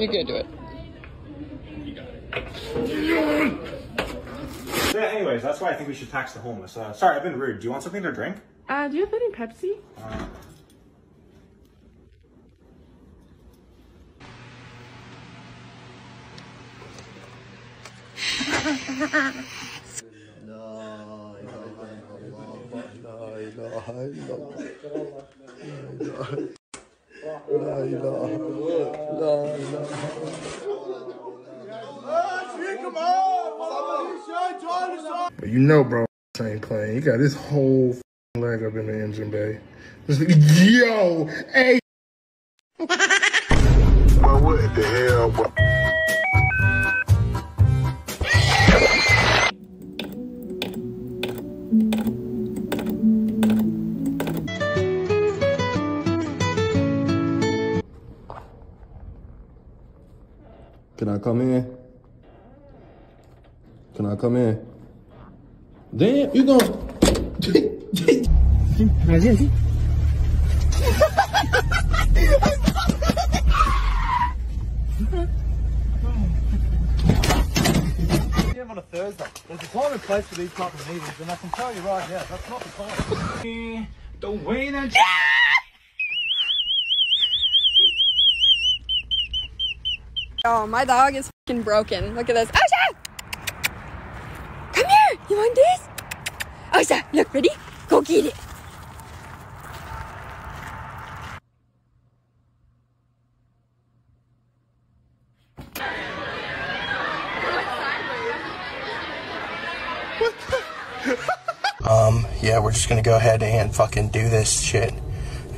You can do it. Yeah, anyways, that's why I think we should tax the homeless. Uh, sorry, I've been rude. Do you want something to drink? Uh, do you have any Pepsi? But you know, bro, ain't playing. He got his whole leg up in the engine bay. Just Yo, hey. What the hell, bro? Can I come in? Can I come in? Damn, you going on a Thursday. There's a time and place for these type of meetings, and I can tell you right now, that's not the time. The way that. Oh, my dog is broken. Look at this. Asha! You want this? Asha, look, ready? Go get it. Um, yeah, we're just gonna go ahead and fucking do this shit.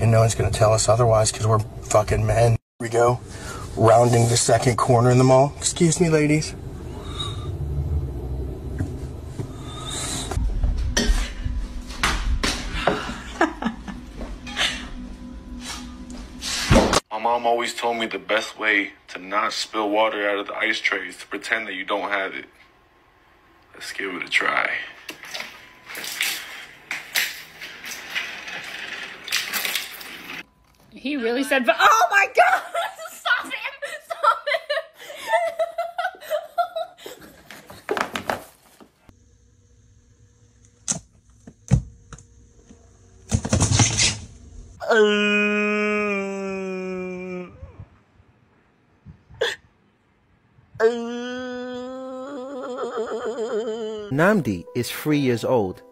And no one's gonna tell us otherwise because we're fucking men. Here we go. Rounding the second corner in the mall. Excuse me, ladies. Best way to not spill water out of the ice tray is to pretend that you don't have it. Let's give it a try. He really said, but "Oh my god, stop him! Stop him!" Uh, Namdi is three years old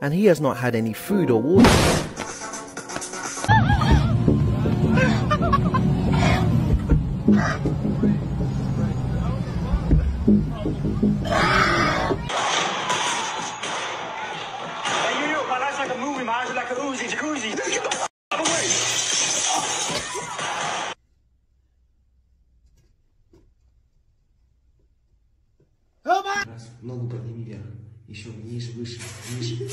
and he has not had any food or water. Ногу подними вверх. Еще ниже, выше, ниже.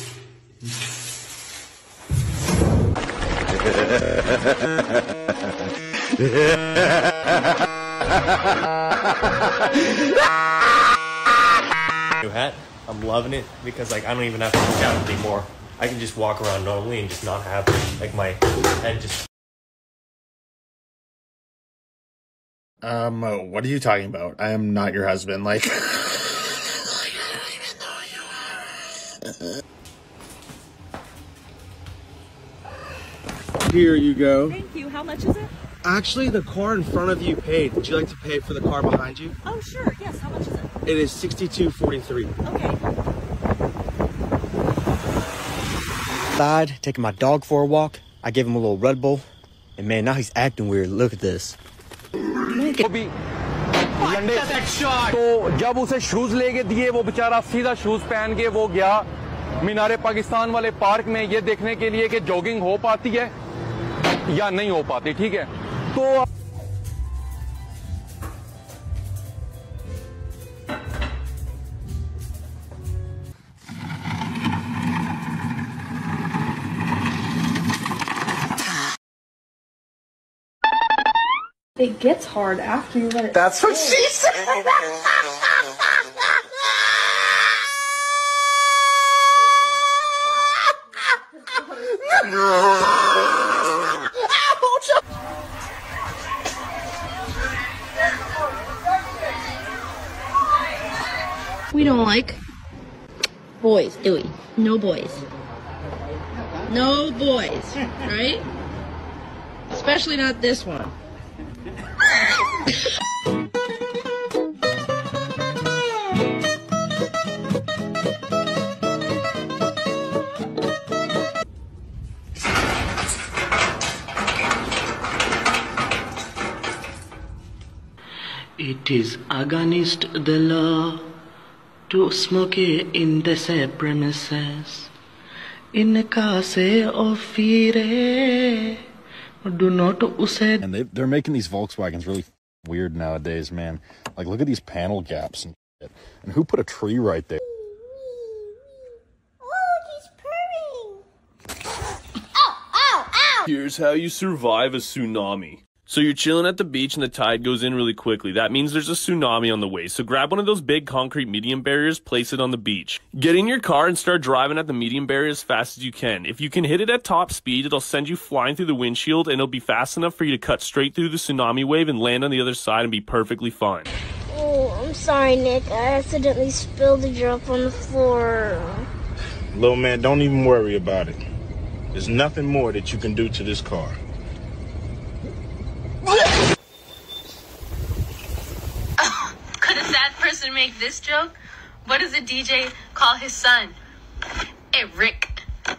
New hat. I'm loving it because like I don't even have to look out anymore. I can just walk around normally and just not have like my head just Um, uh, what are you talking about? I am not your husband. Like, Here you go. Thank you. How much is it? Actually, the car in front of you paid. Would you like to pay for the car behind you? Oh, sure. Yes. How much is it? It is sixty-two forty-three. Outside, taking my dog for a walk. I gave him a little Red Bull, and man, now he's acting weird. Look at this. तो जब उसे shoes लेके दिए वो बेचारा सीधा shoes पहन के वो गया मीनारे पाकिस्तान वाले पार्क में ये देखने के लिए कि जॉगिंग हो पाती है या नहीं हो पाती ठीक है तो It gets hard after you let it. That's what she said. We don't like boys, do we? No boys. No boys, right? Especially not this one. It is against the law to smoke in the premises. In case of fear, do not use. it. And they, they're making these Volkswagens really weird nowadays, man. Like, look at these panel gaps and shit. And who put a tree right there? Here's how you survive a tsunami. So you're chilling at the beach and the tide goes in really quickly. That means there's a tsunami on the way. So grab one of those big concrete medium barriers, place it on the beach. Get in your car and start driving at the medium barrier as fast as you can. If you can hit it at top speed, it'll send you flying through the windshield and it'll be fast enough for you to cut straight through the tsunami wave and land on the other side and be perfectly fine. Oh, I'm sorry, Nick. I accidentally spilled the drop on the floor. Little man, don't even worry about it. There's nothing more that you can do to this car. Could a sad person make this joke? What does a DJ call his son? Hey, Rick.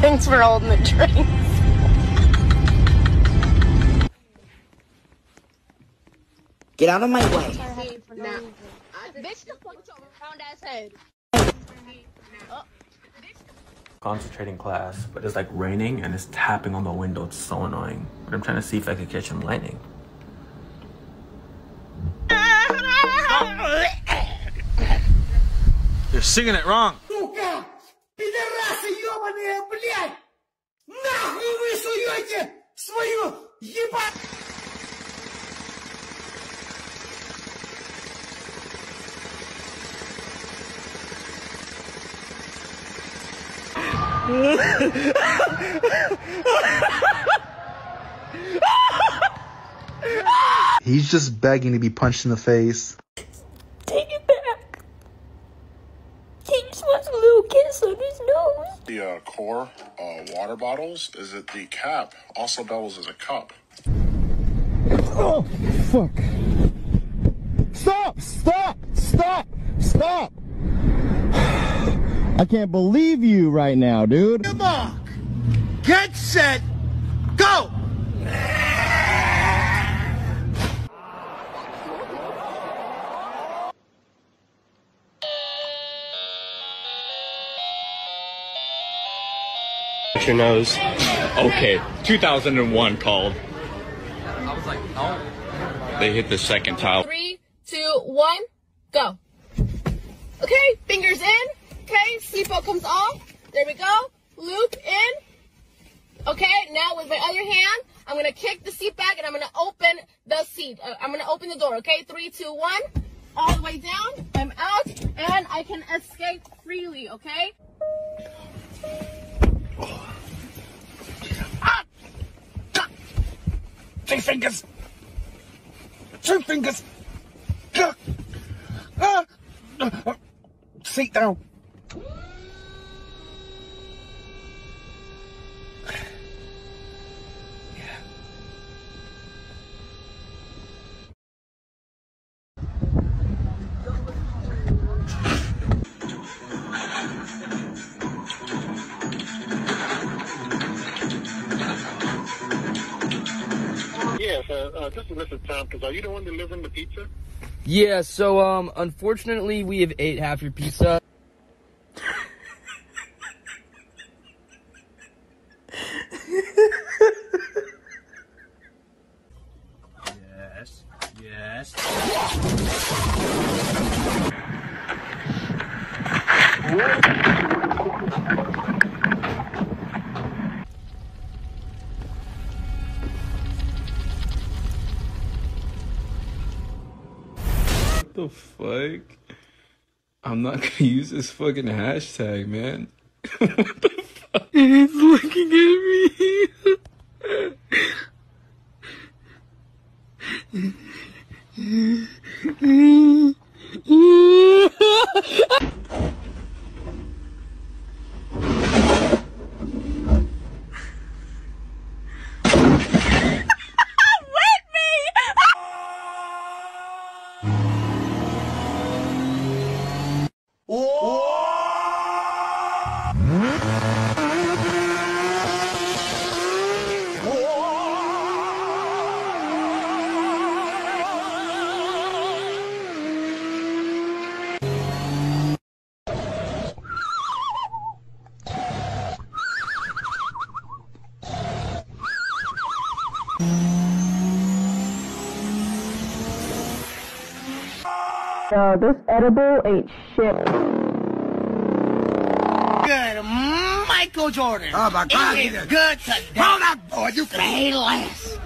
Thanks for holding the drinks. Get out of my way. Bitch, the fuck your round ass head. concentrating class, but it's like raining and it's tapping on the window. It's so annoying. But I'm trying to see if I could catch some lightning. You're singing it wrong. He's just begging to be punched in the face. Take it back. He just wants a little kiss on his nose. The uh, core uh, water bottles is that the cap also doubles as a cup. Oh, fuck. Stop! Stop! Stop! Stop! I can't believe you right now, dude. Mark! Get set! Go! At your nose. Okay, 2001 called. I was like, no. They hit the second tile. Three, two, one, go. Okay, fingers in. Okay, seatbelt comes off. There we go. Loop in. Okay, now with my other hand, I'm gonna kick the seat back and I'm gonna open the seat. Uh, I'm gonna open the door. Okay, three, two, one. All the way down. I'm out and I can escape freely. Okay. Two fingers! Two fingers! Ah! Ah! Ah! Seat down. Yes, uh, uh, this is Mrs. Tompkins. Are you the one delivering the pizza? Yeah, so um unfortunately we have ate half your pizza. What the fuck? I'm not gonna use this fucking hashtag, man. what the fuck? He's looking at me. So this edible ain't shit. Good, Michael Jordan. Oh, my God, It he is did. good today. Hold up, boy, you can- Say less.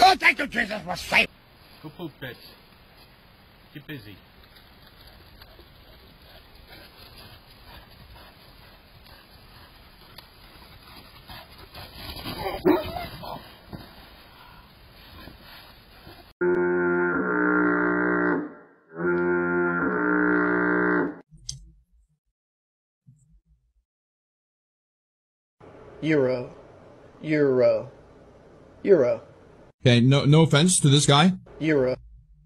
Oh, thank you, Jesus, for safe. Go poop, bitch. Get busy. Euro. Euro. Euro. Okay, no no offense to this guy. Euro.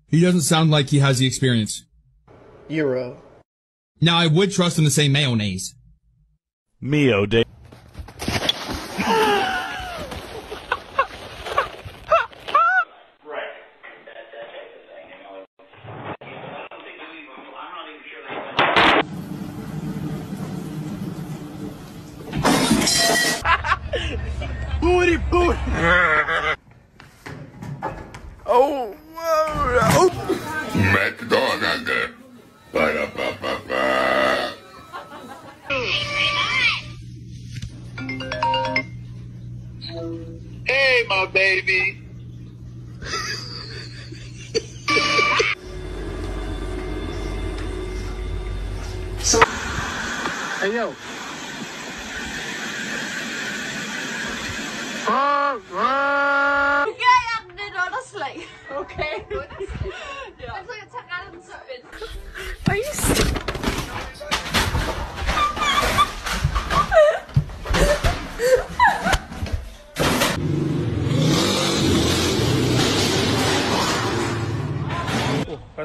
He doesn't sound like he has the experience. Euro. Now I would trust him to say mayonnaise. Mio day. My baby. so, hey, yo.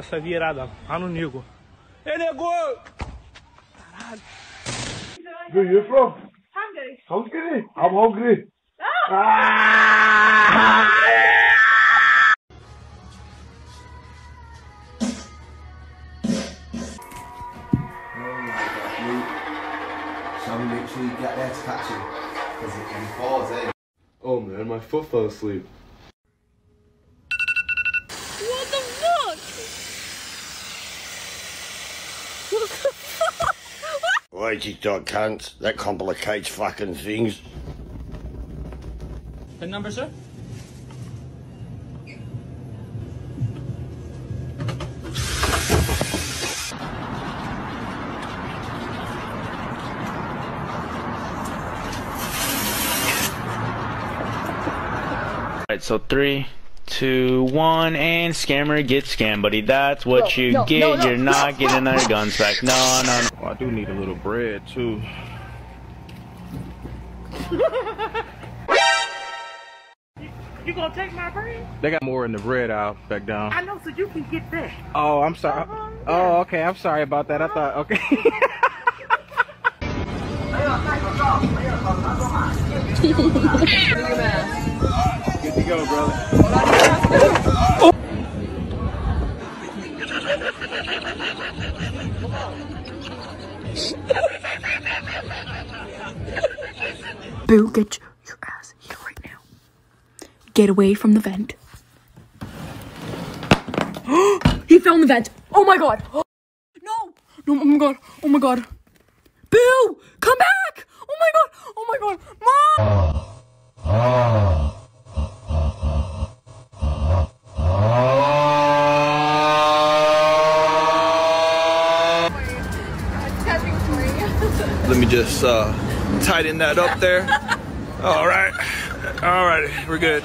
Pô, essa virada lá no nego. Ei, nego! Caralho. Where you from? Hungry. Hungry? I'm hungry. Oh my god, Luke. Shall we make sure you get there to catch him? Because it can falls, eh? Oh man, my foot fell asleep. What the fuck? What the fuck? Wait, you dog can't. That complicates fucking things. Pin number, sir? Alright, so three, two, one, and scammer gets scammed, buddy. That's what No, you no, get. no, no. You're not getting our guns back. No, no, no. Oh, I do need a little bread too. You gonna take my bread? They got more in the bread aisle back down. I know, so you can get that. Oh, I'm sorry. Uh-huh, oh, okay. I'm sorry about that. I uh-huh. thought, okay. Good to go, brother. Boo, get your ass here right now. Get away from the vent. he fell in the vent. Oh my god. No. No, oh my god. Oh my god. Boo! Come back! Oh my god. Oh my god. Mom! Let me just uh, tighten that up there. All right. All right, we're good.